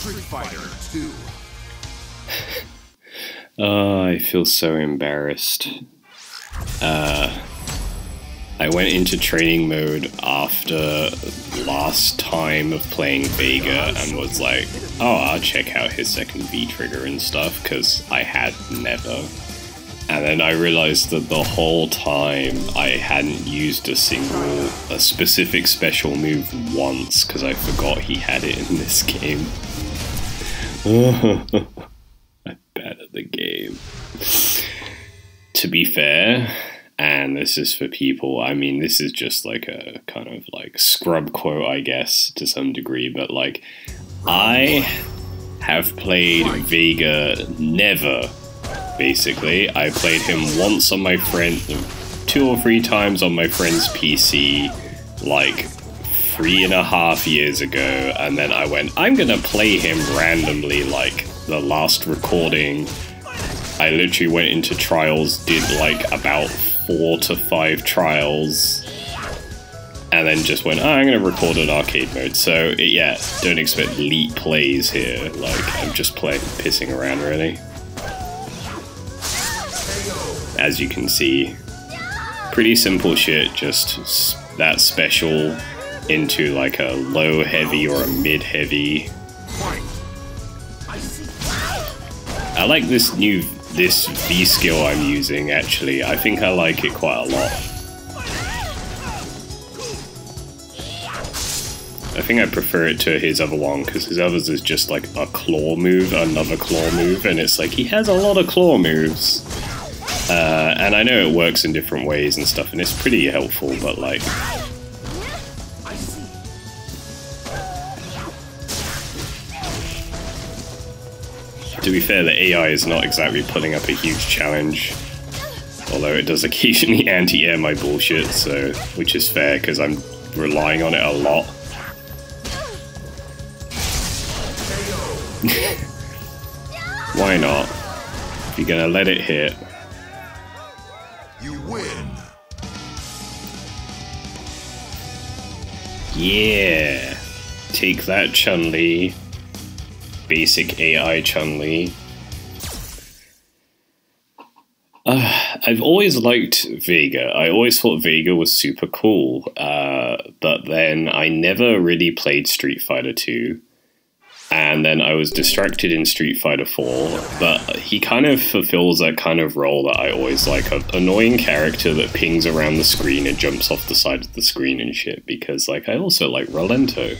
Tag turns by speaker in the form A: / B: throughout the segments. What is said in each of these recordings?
A: Street Fighter 2.
B: Oh, I feel so embarrassed. Uh, I went into training mode after last time of playing Vega and was like, oh, I'll check out his second V trigger and stuff, because I had never. And then I realized that the whole time I hadn't used a single, a specific special move once, because I forgot he had it in this game. I'm bad at the game. To be fair, and this is for people, I mean, this is just like a kind of like scrub quote, I guess, to some degree, but like, I have played Vega never, basically. I played him once on my friend, two or three times on my friend's PC, like three and a half years ago, and then I went, I'm gonna play him randomly, like the last recording. I literally went into trials, did like about four to five trials, and then just went, oh, I'm gonna record an arcade mode. So yeah, don't expect elite plays here. Like I'm just playing, pissing around really. As you can see, pretty simple shit. Just that special into like a low heavy or a mid heavy. I like this new this V skill I'm using actually. I think I like it quite a lot. I think I prefer it to his other one because his others is just like a claw move, another claw move, and it's like he has a lot of claw moves. Uh, and I know it works in different ways and stuff, and it's pretty helpful, but like To be fair, the AI is not exactly putting up a huge challenge. Although it does occasionally anti-air my bullshit, so which is fair because I'm relying on it a lot. Why not? If you're gonna let it hit.
A: You win.
B: Yeah. Take that, Chun-Li basic AI Chun Li. Uh, I've always liked Vega. I always thought Vega was super cool, uh, but then I never really played Street Fighter 2. And then I was distracted in Street Fighter 4, but he kind of fulfills that kind of role that I always like an annoying character that pings around the screen and jumps off the side of the screen and shit, because like I also like Rolento.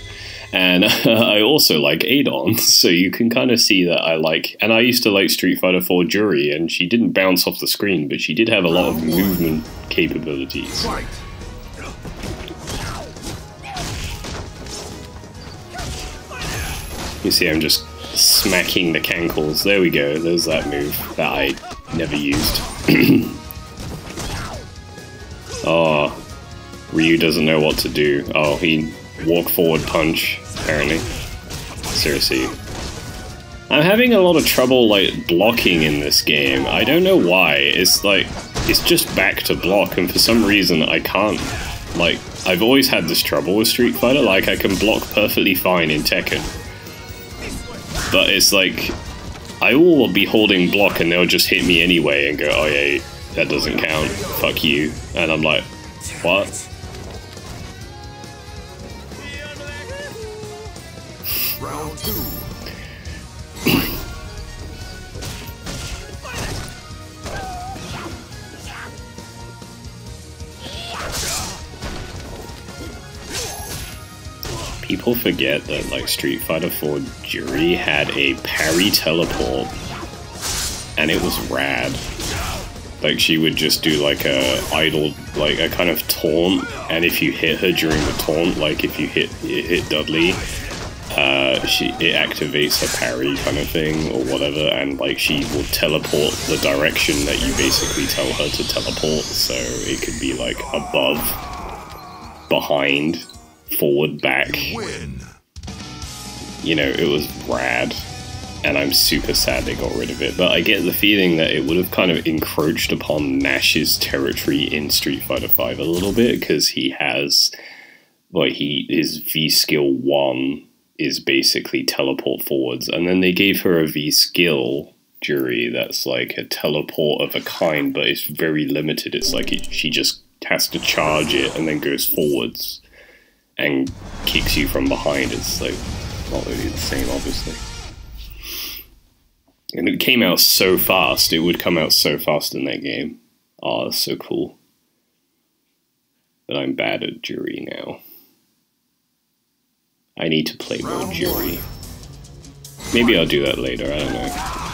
B: And I also like Adon, so you can kind of see that I like. And I used to like Street Fighter 4 Juri, and she didn't bounce off the screen, but she did have a lot of movement capabilities. You see, I'm just smacking the cankles. There we go. There's that move that I never used. oh, Ryu doesn't know what to do. Oh, he walk forward punch, apparently. Seriously. I'm having a lot of trouble, like, blocking in this game. I don't know why. It's like, it's just back to block, and for some reason I can't, like, I've always had this trouble with Street Fighter, like, I can block perfectly fine in Tekken. But it's like, I will be holding block and they'll just hit me anyway and go, oh yeah, that doesn't count, fuck you. And I'm like, what? People forget that like Street Fighter 4 Juri had a parry teleport and it was rad. Like she would just do like a idle like a kind of taunt and if you hit her during the taunt, like if you hit hit Dudley, uh, she it activates a parry kind of thing or whatever, and like she will teleport the direction that you basically tell her to teleport. So it could be like above, behind, forward, back.
A: Win.
B: You know, it was rad, and I'm super sad they got rid of it. But I get the feeling that it would have kind of encroached upon Nash's territory in Street Fighter V a little bit because he has, like, he his V skill one is basically teleport forwards, and then they gave her a V skill Juri that's like a teleport of a kind, but it's very limited. It's like it, she just has to charge it and then goes forwards and kicks you from behind. It's like not really the same, obviously. And it came out so fast. It would come out so fast in that game. Oh, that's so cool. But I'm bad at Juri now. I need to play more Juri. Maybe I'll do that later, I don't know. Ah.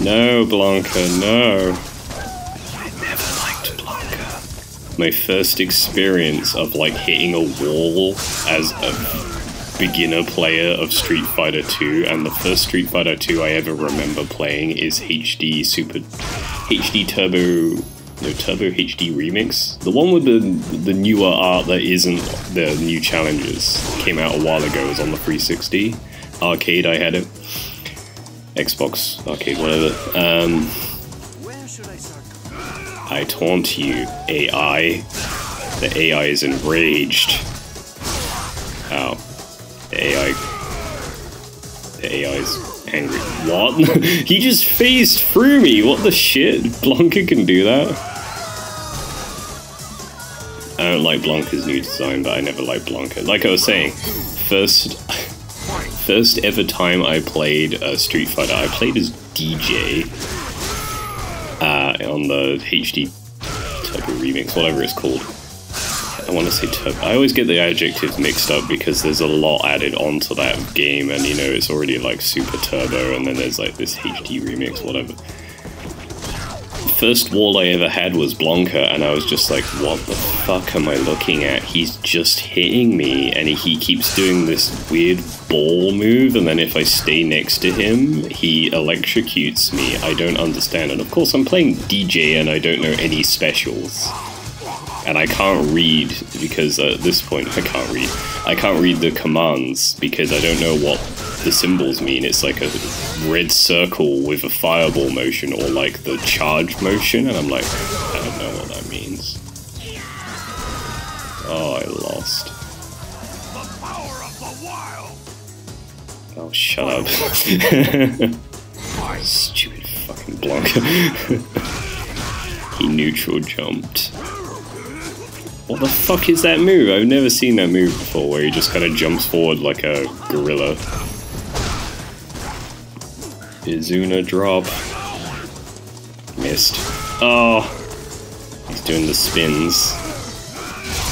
B: No, Blanka, no. My first experience of like hitting a wall as a beginner player of Street Fighter 2, and the first Street Fighter 2 I ever remember playing is HD Super HD Turbo no Turbo HD Remix. The one with the the newer art that isn't the new challenges came out a while ago. It was on the 360 arcade. I had it. Xbox arcade, whatever. Um, I taunt you, AI. The AI is enraged. Ow. The AI. The AI is angry. What? he just phased through me. What the shit? Blanka can do that. I don't like Blanka's new design, but I never liked Blanka. Like I was saying, first first ever time I played uh, Street Fighter, I played as Dee Jay uh, on the HD Turbo Remix, whatever it's called. I want to say turbo. I always get the adjectives mixed up because there's a lot added onto that game, and you know it's already like super turbo, and then there's like this HD remix, whatever first wall I ever had was Blanka, and I was just like, what the fuck am I looking at? He's just hitting me, and he keeps doing this weird ball move, and then if I stay next to him, he electrocutes me. I don't understand. And of course, I'm playing Dee Jay, and I don't know any specials. And I can't read, because at this point, I can't read. I can't read the commands, because I don't know what the symbols mean. It's like a red circle with a fireball motion or like the charge motion, and I'm like, I don't know what that means. Oh, I lost. Oh, shut up. Stupid fucking Blanka. he neutral jumped. What the fuck is that move? I've never seen that move before, where he just kind of jumps forward like a gorilla. Izuna drop. Missed. Oh! He's doing the spins.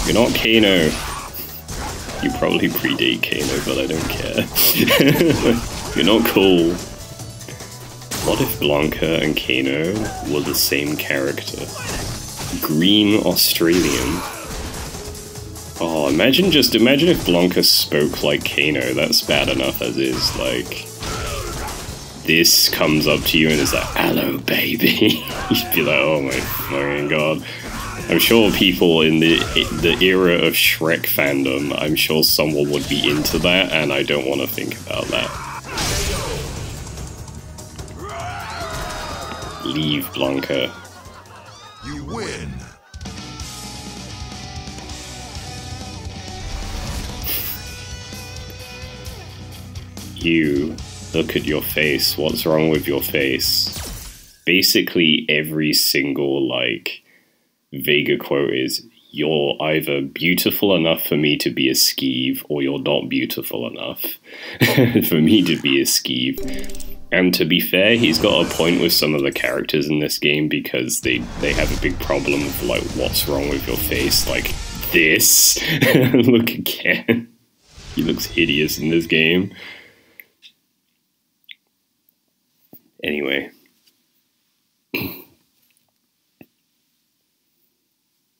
B: You're not Kano. You probably predate Kano, but I don't care. You're not cool. What if Blanka and Kano were the same character? Green Australian. Oh, imagine just imagine if Blanka spoke like Kano. That's bad enough as is. Like, this comes up to you and is like, "Hello, baby," you'd be like, "Oh my fucking god." I'm sure people in the the era of Shrek fandom, I'm sure someone would be into that, and I don't want to think about that. Leave Blanka.
A: You win.
B: You look at your face. What's wrong with your face? Basically, every single like Vega quote is you're either beautiful enough for me to be a skeeve, or you're not beautiful enough for me to be a skeeve. And to be fair, he's got a point with some of the characters in this game because they, they have a big problem with like what's wrong with your face, like this. Look again. He looks hideous in this game. Anyway.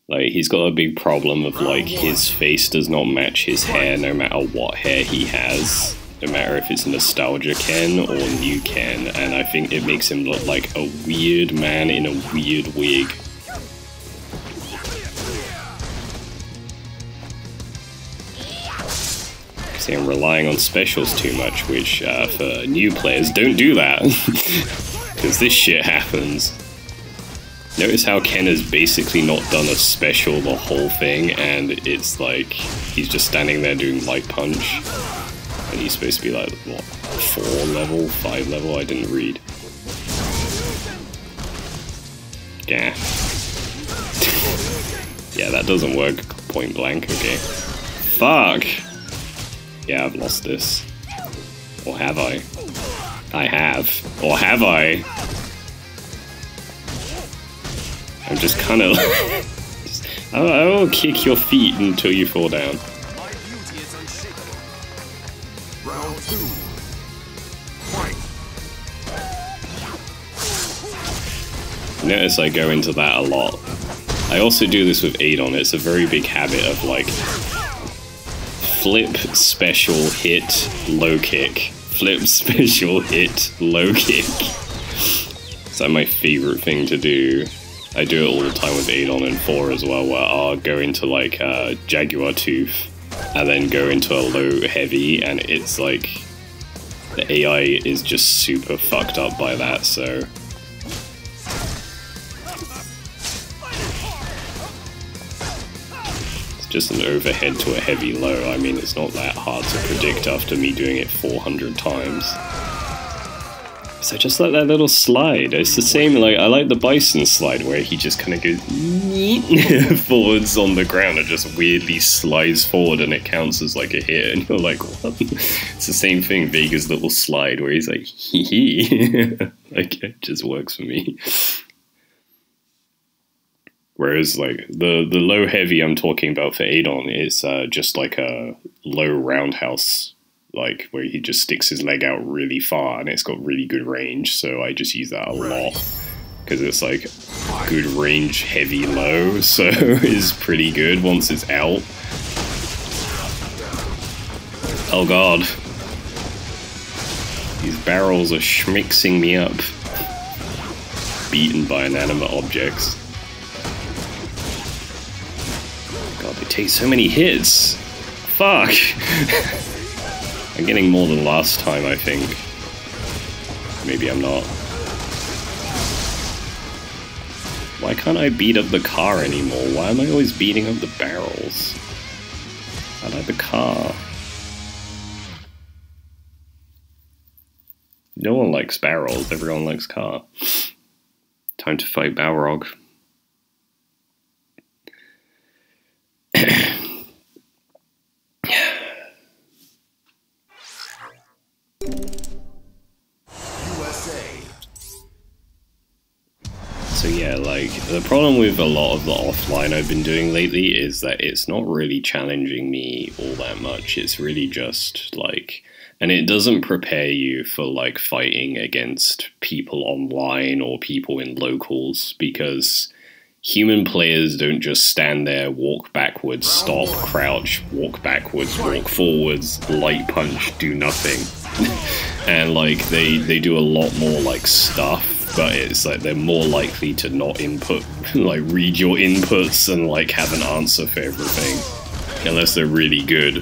B: like he's got a big problem of like his face does not match his hair no matter what hair he has. No matter if it's nostalgia Ken or new Ken, and I think it makes him look like a weird man in a weird wig. See, I'm relying on specials too much, which uh, for new players, don't do that. Because this shit happens. Notice how Ken has basically not done a special the whole thing, and it's like he's just standing there doing light punch. And he's supposed to be like, what, 4 level, 5 level? I didn't read. Yeah. yeah, that doesn't work point blank, okay. Fuck! Yeah, I've lost this. Or have I? I have. Or have I? I'm just kind of. I will kick your feet until you fall down. Notice I go into that a lot. I also do this with Adon. It's a very big habit of like flip special hit low kick. Flip special hit low kick. Is that my favorite thing to do? I do it all the time with Adon and 4 as well, where I'll go into like uh, Jaguar Tooth and then go into a low heavy, and it's like the AI is just super fucked up by that, so. Just an overhead to a heavy low. I mean, it's not that hard to predict after me doing it 400 times. So just like that little slide. It's the same, like, I like the Bison slide where he just kind of goes forwards on the ground and just weirdly slides forward and it counts as like a hit. And you're like, what? It's the same thing, Vega's little slide where he's like, hee hee. like, it just works for me. Whereas, like, the, the low heavy I'm talking about for Adon is uh, just like a low roundhouse like where he just sticks his leg out really far and it's got really good range. So I just use that a lot because it's like good range, heavy low. So is pretty good once it's out. Oh god. These barrels are schmixing me up. Beaten by inanimate objects. Take so many hits. Fuck. I'm getting more than last time, I think. Maybe I'm not. Why can't I beat up the car anymore? Why am I always beating up the barrels? I like the car. No one likes barrels, everyone likes car. Time to fight Balrog. So yeah, like the problem with a lot of the offline I've been doing lately is that it's not really challenging me all that much. It's really just like and it doesn't prepare you for like fighting against people online or people in locals because human players don't just stand there, walk backwards, stop, crouch, walk backwards, walk forwards, light punch, do nothing. and like they they do a lot more like stuff but it's like they're more likely to not input like read your inputs and like have an answer for everything unless they're really good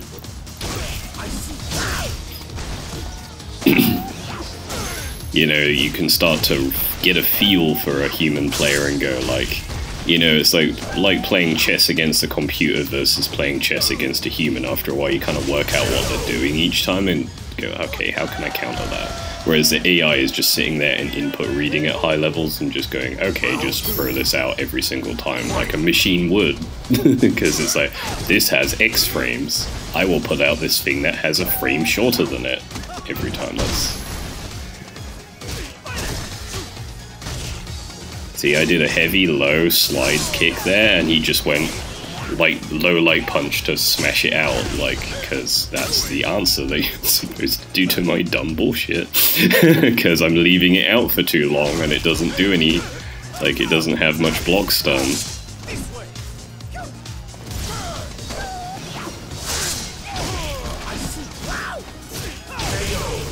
B: you know you can start to get a feel for a human player and go like you know it's like like playing chess against a computer versus playing chess against a human after a while. You kind of work out what they're doing each time and go okay how can i counter that? Whereas the ai is just sitting there and input reading at high levels and just going okay just throw this out every single time like a machine would. Because it's like this has x frames. I will put out this thing that has a frame shorter than it every time. That's See, I did a heavy low slide kick there, and he just went like low light punch to smash it out, like because that's the answer that you're supposed to do to my dumb bullshit. Because I'm leaving it out for too long, and it doesn't do any, like it doesn't have much block stun.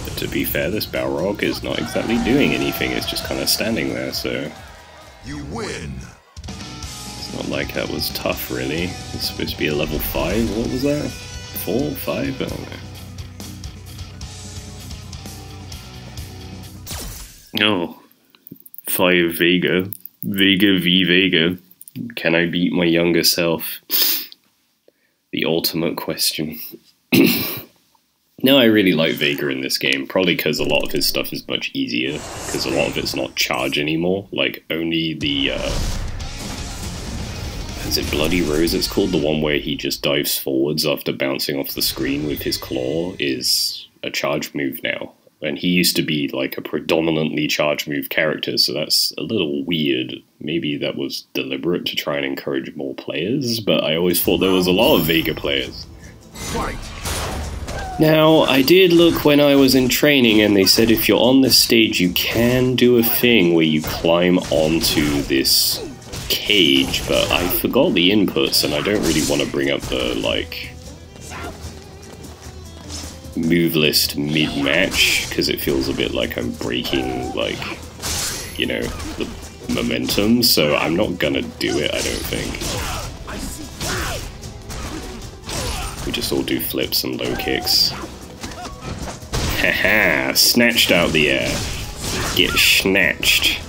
B: But to be fair, this Balrog is not exactly doing anything, it's just kind of standing there, so
A: You win.
B: it's not like that was tough, really. It's supposed to be a level 5, what was that? 4? 5? I don't know. Oh, 5 Vega. Vega v Vega. Can I beat my younger self? The ultimate question. no, I really like Vega in this game, probably because a lot of his stuff is much easier, because a lot of it's not charge anymore. Like, only the. Uh, is it Bloody Rose? It's called the one where he just dives forwards after bouncing off the screen with his claw, is a charge move now and he used to be like a predominantly charge move character, so that's a little weird. Maybe that was deliberate to try and encourage more players, but I always thought there was a lot of Vega players. Now, I did look when I was in training, and they said if you're on this stage, you can do a thing where you climb onto this cage, but I forgot the inputs, and I don't really want to bring up the, like, move list mid match because it feels a bit like I'm breaking like you know the momentum so I'm not gonna do it I don't think just all do flips and low kicks haha snatched out the air get snatched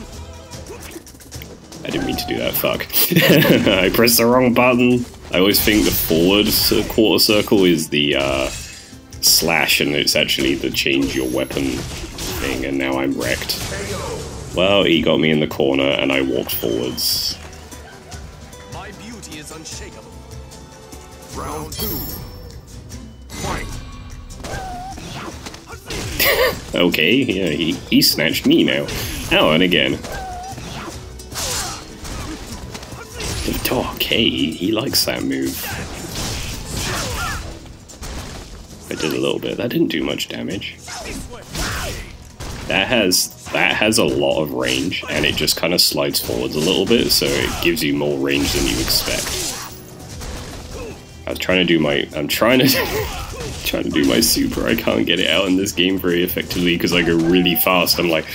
B: I didn't mean to do that fuck I pressed the wrong button I always think the forward quarter circle is the uh, slash and it's actually the change your weapon thing and now I'm wrecked. Well, he got me in the corner and I walked forwards. My beauty is unshakable. Round two. okay, yeah, he, he snatched me now. And again. Okay, he likes that move. I did a little bit. That didn't do much damage. That has that has a lot of range, and it just kind of slides forwards a little bit, so it gives you more range than you expect. I was trying to do my I'm trying to trying to do my super. I can't get it out in this game very effectively because I go really fast. I'm like,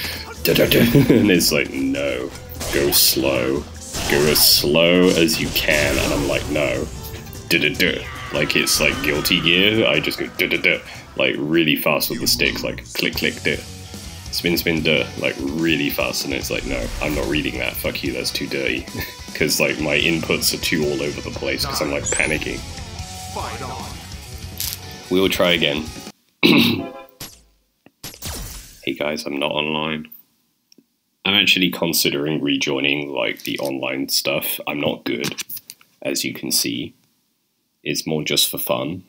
B: da -da -da, and it's like no, go slow, go as slow as you can, and I'm like no, da da da. Like it's like Guilty Gear. I just go duh, duh, duh, like really fast with the sticks, like click click duh. Spin spin duh, like really fast, and it's like no, I'm not reading that. Fuck you, that's too dirty. Because like my inputs are too all over the place because I'm like panicking. We will try again. hey guys, I'm not online. I'm actually considering rejoining like the online stuff. I'm not good, as you can see It's more just for fun.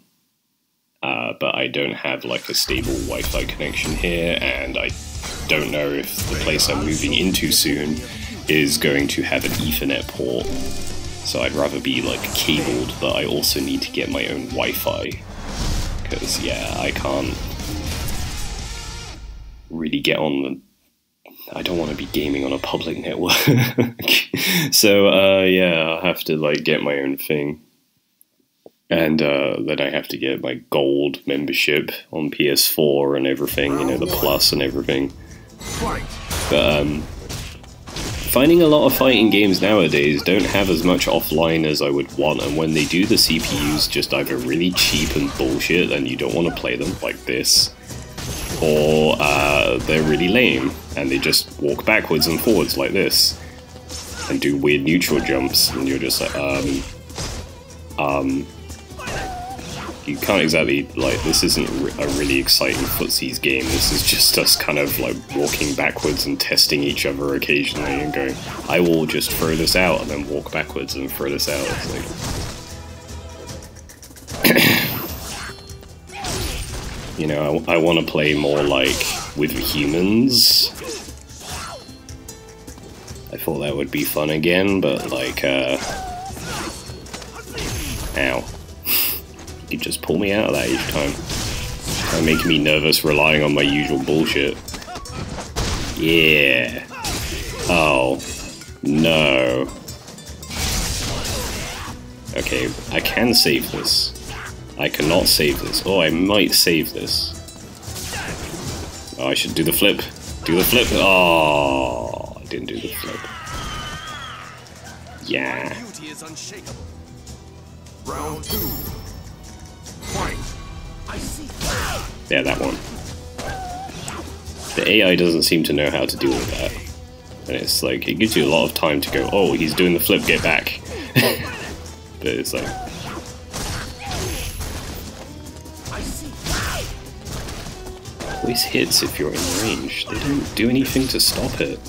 B: Uh, but I don't have like a stable Wi-Fi connection here, and I don't know if the place I'm moving into soon is going to have an Ethernet port. So I'd rather be like cabled, but I also need to get my own Wi-Fi because yeah, I can't really get on the. I don't want to be gaming on a public network. so uh, yeah, I'll have to like get my own thing and uh, then I have to get my gold membership on PS4 and everything, you know, the plus and everything. But um, finding a lot of fighting games nowadays don't have as much offline as I would want, and when they do, the CPU's just either really cheap and bullshit, and you don't want to play them like this, or uh, they're really lame, and they just walk backwards and forwards like this, and do weird neutral jumps, and you're just like, um, um, you can't exactly like this isn't a really exciting footsies game. This is just us kind of like walking backwards and testing each other occasionally and going, I will just throw this out and then walk backwards and throw this out. Like, you know, I, I want to play more like with humans. I thought that would be fun again, but like, uh, ow. You just pull me out of that each time. That making me nervous relying on my usual bullshit. Yeah. Oh. No. Okay, I can save this. I cannot save this. Oh, I might save this. Oh, I should do the flip. Do the flip. Oh, I didn't do the flip. Yeah. Round two. Yeah, that one. The AI doesn't seem to know how to deal with that. And it's like, it gives you a lot of time to go, oh, he's doing the flip, get back. but it's like, always hits if you're in range. They don't do anything to stop it.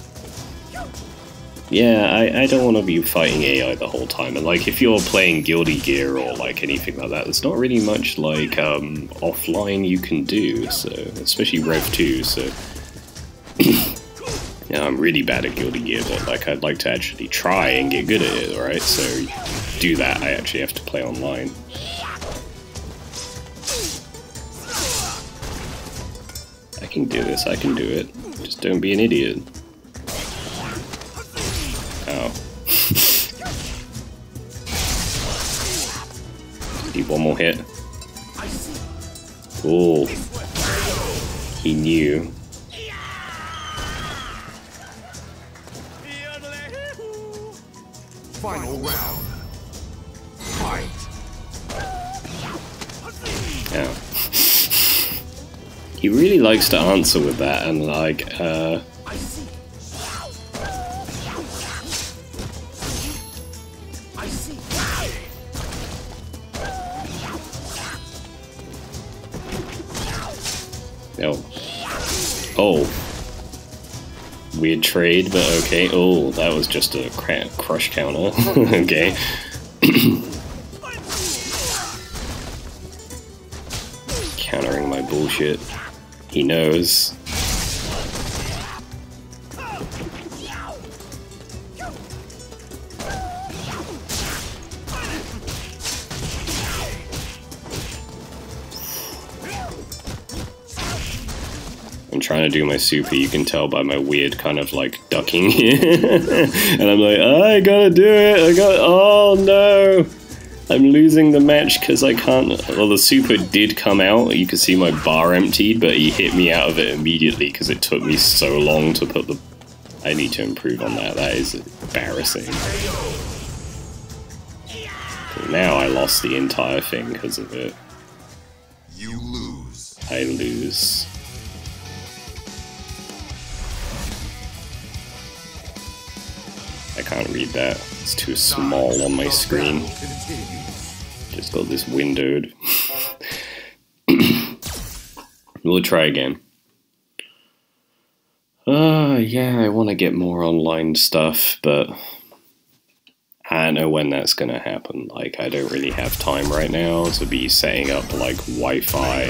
B: Yeah, I, I don't want to be fighting AI the whole time. And like, if you're playing Guilty Gear or like anything like that, there's not really much like um, offline you can do. So, especially Rev 2. So, yeah, I'm really bad at Guilty Gear, but like, I'd like to actually try and get good at it. Right, so do that. I actually have to play online. I can do this. I can do it. Just don't be an idiot. Need one more hit. Oh. He knew.
A: Final round. Fight.
B: Yeah. he really likes to answer with that and like, uh... Oh. Oh. Weird trade, but okay. Oh, that was just a crush counter. okay. Countering my bullshit. He knows. Trying to do my super, you can tell by my weird kind of like ducking and I'm like, I gotta do it, I got, oh no! I'm losing the match because I can't, well the super did come out, you can see my bar emptied, but he hit me out of it immediately because it took me so long to put the, I need to improve on that, that is embarrassing. Now I lost the entire thing because of it.
A: You lose.
B: I lose. I can't read that. It's too small on my screen. Just got this windowed. we'll try again. Uh, yeah, I want to get more online stuff, but I don't know when that's going to happen. Like, I don't really have time right now to be setting up, like, Wi Fi,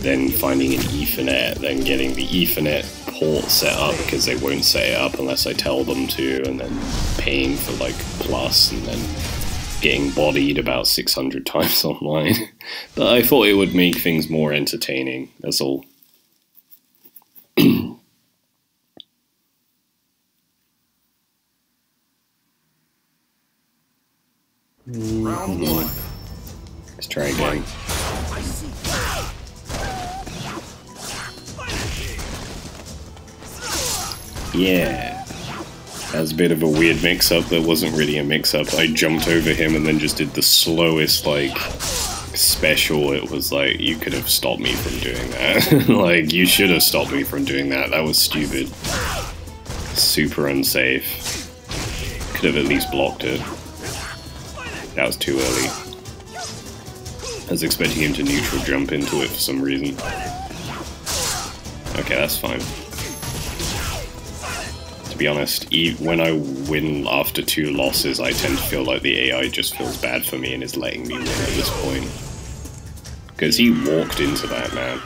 B: then finding an Ethernet, then getting the Ethernet port set up because they won't set it up unless I tell them to, and then paying for, like, Plus, and then getting bodied about 600 times online. but I thought it would make things more entertaining, that's all.
A: Round mm-hmm. one.
B: Let's try again. Yeah. That was a bit of a weird mix up. That wasn't really a mix up. I jumped over him and then just did the slowest, like, special. It was like, you could have stopped me from doing that. like, you should have stopped me from doing that. That was stupid. Super unsafe. Could have at least blocked it. That was too early. I was expecting him to neutral jump into it for some reason. Okay, that's fine. To be honest, when I win after two losses, I tend to feel like the AI just feels bad for me and is letting me win at this point. Because he walked into that, man.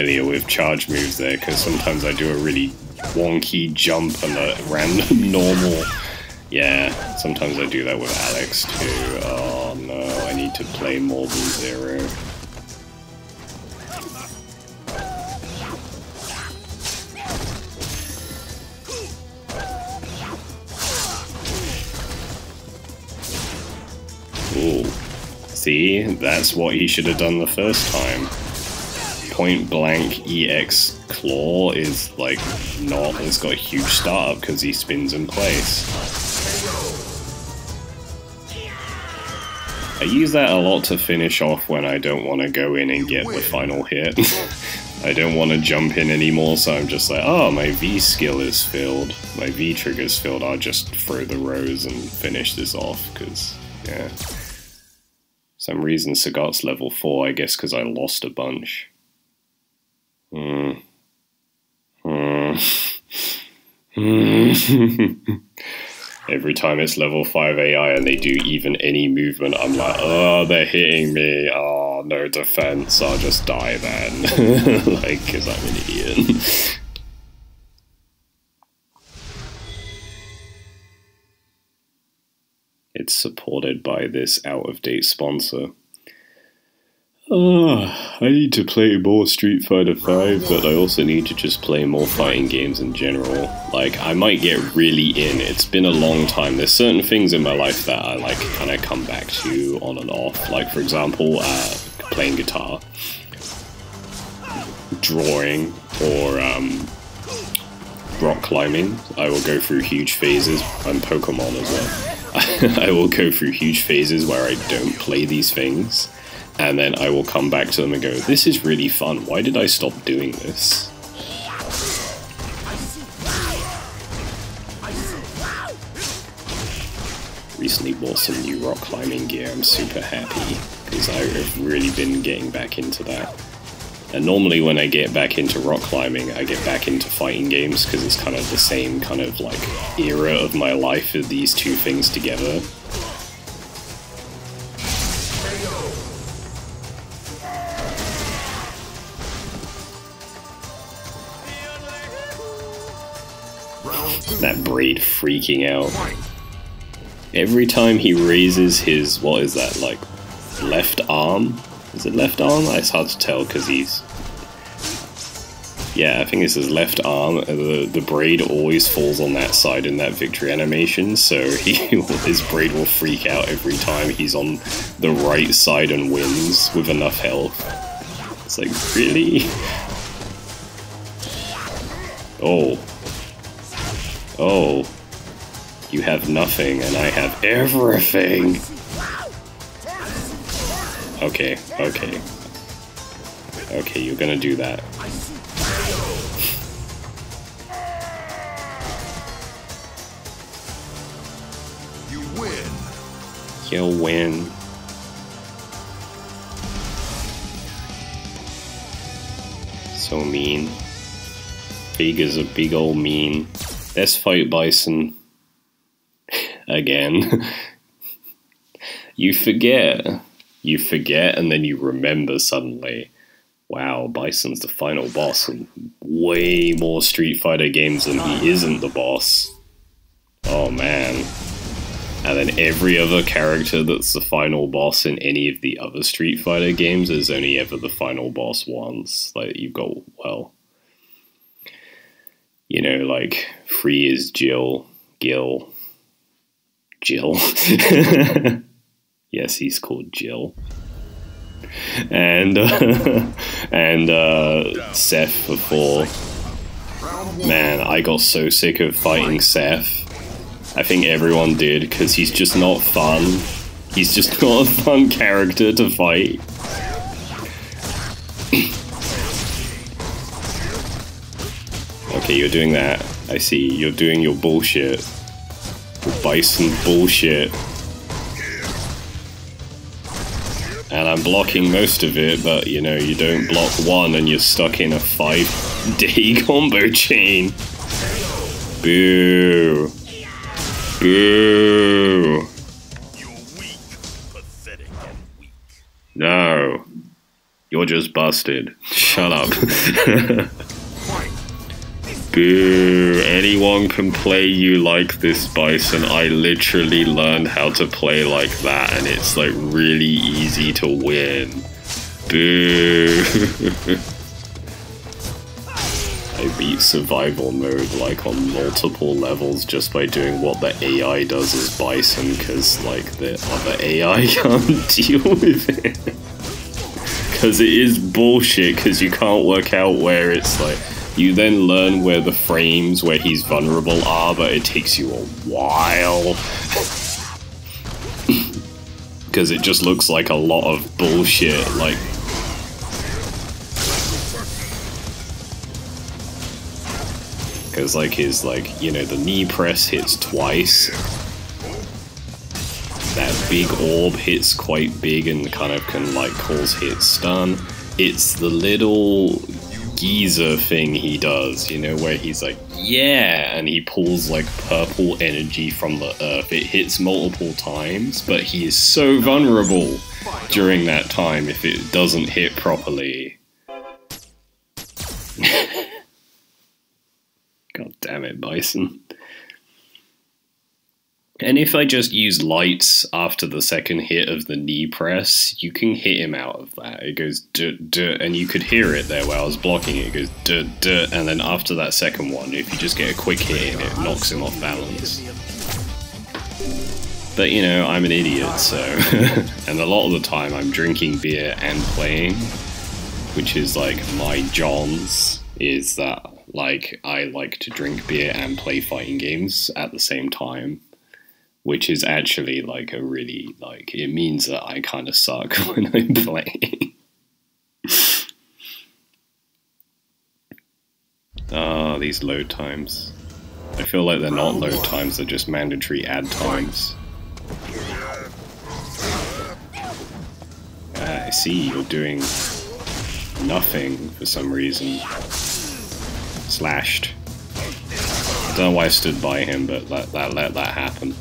B: I'm with charge moves there because sometimes I do a really wonky jump and a random normal. Yeah, sometimes I do that with Alex too. Oh no, I need to play more than zero. See, that's what he should have done the first time. Point blank EX Claw is like not, it's got a huge startup because he spins in place. I use that a lot to finish off when I don't want to go in and get the final hit. I don't want to jump in anymore, so I'm just like, oh, my V skill is filled, my V trigger is filled, I'll just throw the rose and finish this off, because, yeah. Some reason Sagat's level 4, I guess because I lost a bunch. Hmm. Hmm. Hmm. Every time it's level 5 AI and they do even any movement, I'm like, oh, they're hitting me. Oh, no defense. I'll just die then. like, because I'm an idiot. it's supported by this out of date sponsor. Oh, I need to play more Street Fighter 5, but I also need to just play more fighting games in general. Like, I might get really in. It's been a long time. There's certain things in my life that I, like, kind of come back to on and off. Like, for example, uh, playing guitar, drawing, or, um, rock climbing. I will go through huge phases. I'm Pokemon as well. I will go through huge phases where I don't play these things and then I will come back to them and go, this is really fun. Why did I stop doing this? Recently bought some new rock climbing gear. I'm super happy because I've really been getting back into that. And normally when I get back into rock climbing, I get back into fighting games because it's kind of the same kind of like era of my life of these two things together. Braid freaking out. Every time he raises his, what is that, like, left arm? Is it left arm? It's hard to tell because he's... Yeah, I think it's his left arm. Uh, the, the braid always falls on that side in that victory animation, so he his braid will freak out every time he's on the right side and wins with enough health. It's like, really? Oh, Oh, you have nothing and I have everything. Okay, okay. Okay, you're gonna do that.
A: You win.
B: You'll win. So mean. Big is a big old mean. Let's fight Bison. Again. you forget. You forget and then you remember suddenly. Wow, Bison's the final boss in way more Street Fighter games than he isn't the boss. Oh man. And then every other character that's the final boss in any of the other Street Fighter games is only ever the final boss once. Like, you've got, well, you know, like free is Jill, Gil, Jill. yes, he's called Jill. And uh, and uh, Seth before. Man, I got so sick of fighting Seth. I think everyone did because he's just not fun. He's just not a fun character to fight. Okay, you're doing that. I see. You're doing your bullshit. Your bison bullshit. And I'm blocking most of it, but you know, you don't block one and you're stuck in a five day combo chain. Boo. Boo. No. You're just busted. Shut up. Boo, anyone can play you like this, Bison. I literally learned how to play like that, and it's like really easy to win. Boo. I beat survival mode like on multiple levels just by doing what the AI does as Bison because like the other AI can't deal with it. Because it is bullshit because you can't work out where it's like you then learn where the frames where he's vulnerable are, but it takes you a while. Because it just looks like a lot of bullshit, like because like his like you know the knee press hits twice that big orb hits quite big and kind of can like cause hit stun it's the little geezer thing he does you know where he's like yeah and he pulls like purple energy from the earth it hits multiple times but he is so vulnerable during that time if it doesn't hit properly God damn it, Bison. And if I just use lights after the second hit of the knee press, you can hit him out of that. It goes duh duh, and you could hear it there where I was blocking it. It goes duh duh, and then after that second one, if you just get a quick hit it knocks him off balance. But you know, I'm an idiot, so. and a lot of the time I'm drinking beer and playing, which is like my Johns, is that like I like to drink beer and play fighting games at the same time, which is actually like a really like it means that I kind of suck when I play. Ah, oh, these load times. I feel like they're not load times, they're just mandatory add times. Uh, I see you're doing nothing for some reason slashed. I don't know why I stood by him, but let that let that happen.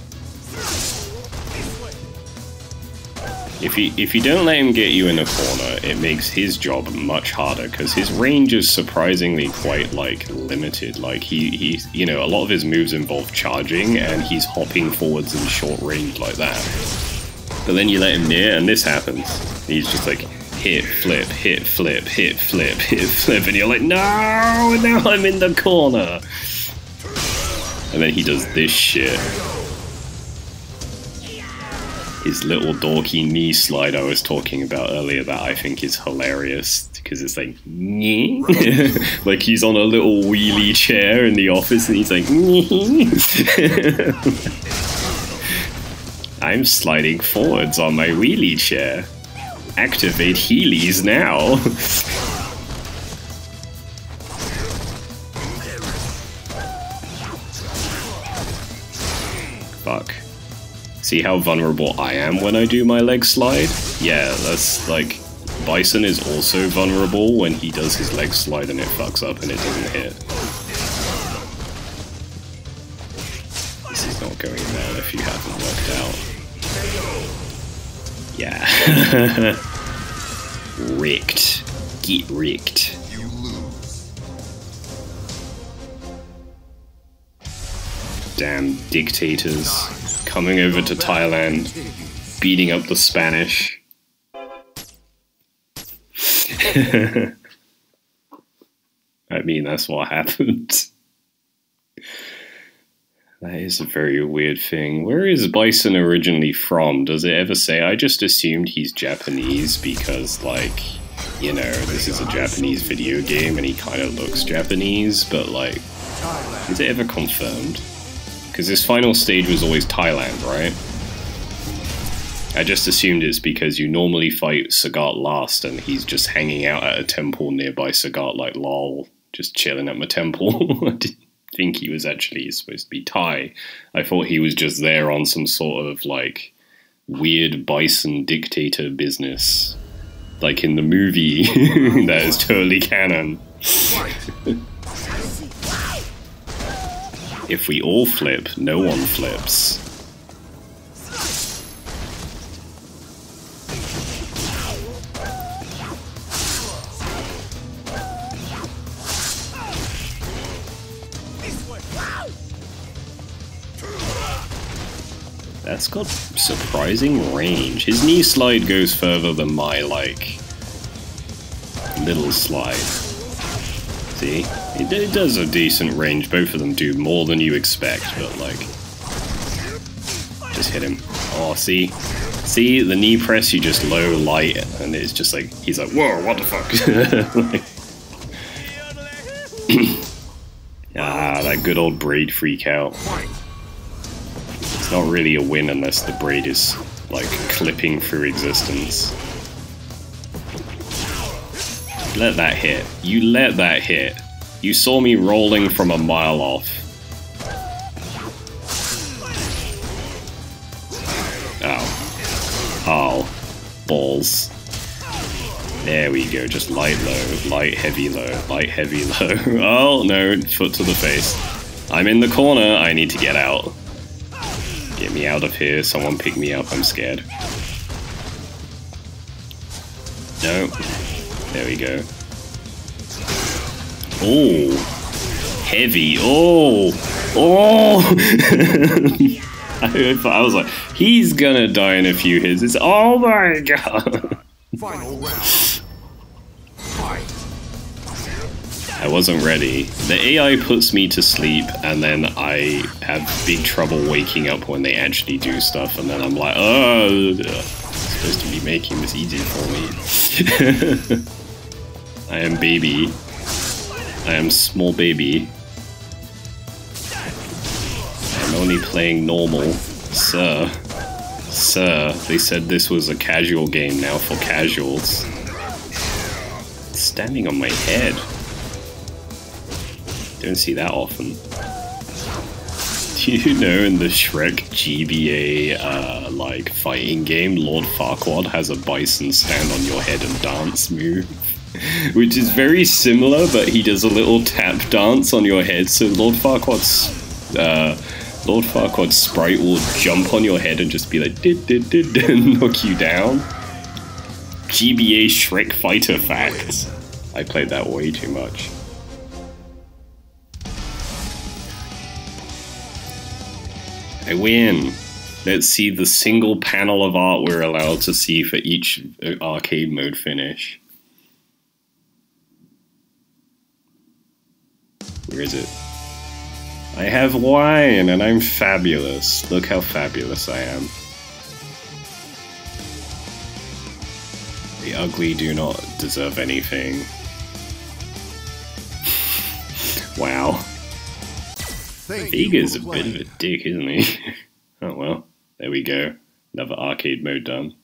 B: If you if you don't let him get you in a corner, it makes his job much harder because his range is surprisingly quite like limited. Like he he you know a lot of his moves involve charging and he's hopping forwards in short range like that. But then you let him near and this happens. He's just like hit, flip, hit, flip, hit, flip, hit, flip, and you're like, no, now I'm in the corner. And then he does this shit. His little dorky knee slide I was talking about earlier that I think is hilarious because it's like, like he's on a little wheelie chair in the office and he's like, I'm sliding forwards on my wheelie chair. Activate Heelys now. Fuck. See how vulnerable I am when I do my leg slide? Yeah, that's like... Bison is also vulnerable when he does his leg slide and it fucks up and it doesn't hit. This is not going well if you haven't worked out. Yeah. Ricked. Get ricked. Damn dictators coming over to Thailand, beating up the Spanish. I mean, that's what happened. That is a very weird thing. Where is Bison originally from? Does it ever say? I just assumed he's Japanese because, like, you know, this is a Japanese video game and he kind of looks Japanese, but, like, is it ever confirmed? Because this final stage was always Thailand, right? I just assumed it's because you normally fight Sagat last and he's just hanging out at a temple nearby Sagat, like, lol, just chilling at my temple. I didn't think he was actually supposed to be Thai. I thought he was just there on some sort of like weird bison dictator business, like in the movie that is totally canon. if we all flip, no one flips. That's got surprising range. His knee slide goes further than my, like, little slide. See? It, it does a decent range. Both of them do more than you expect, but like... Just hit him. Oh, see? See, the knee press, you just low light, and it's just like, he's like, whoa, what the fuck? ah, that good old braid freak out. It's not really a win unless the braid is, like, clipping through existence. Let that hit. You let that hit. You saw me rolling from a mile off. Oh. Oh. Balls. There we go, just light low, light heavy low, light heavy low. oh no, foot to the face. I'm in the corner, I need to get out. Get me out of here, someone pick me up, I'm scared. No. There we go. Oh! Heavy, oh! Oh! I, I was like, he's gonna die in a few hits. It's, oh my god! Final round. I wasn't ready. The AI puts me to sleep, and then I have big trouble waking up when they actually do stuff, and then I'm like, oh, supposed to be making this easy for me. I am baby. I am small baby. I'm only playing normal. Sir. Sir, they said this was a casual game now for casuals. It's standing on my head. Don't see that often. Do you know in the Shrek GBA uh, like fighting game, Lord Farquaad has a bison stand on your head and dance move? Which is very similar, but he does a little tap dance on your head, so Lord Farquaad's uh, Lord Farquaad's sprite will jump on your head and just be like did did did and knock you down. GBA Shrek Fighter facts. I played that way too much. I win. Let's see the single panel of art we're allowed to see for each uh, arcade mode finish. Where is it? I have wine and I'm fabulous. Look how fabulous I am. The ugly do not deserve anything. wow. Vega's a bit of a dick, isn't he? oh well, there we go. Another arcade mode done.